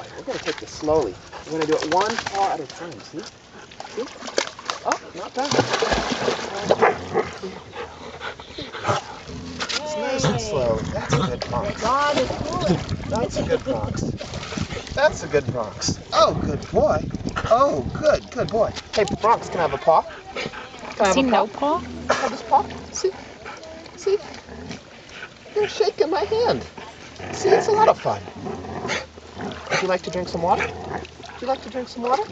boy. We're going to take this slowly. We're going to do it one paw at a time. See? See? Oh, not bad. It's nice and slow. That's a good Bronx. God is cooling. That's a good Bronx. That's a good Bronx. Oh, good boy. Oh, good, good boy. Hey, Bronx, can I have a paw? Can I have See a paw? no paw? Have this paw? See? See? You're shaking my hand. See, it's a lot of fun. Would you like to drink some water? Would you like to drink some water?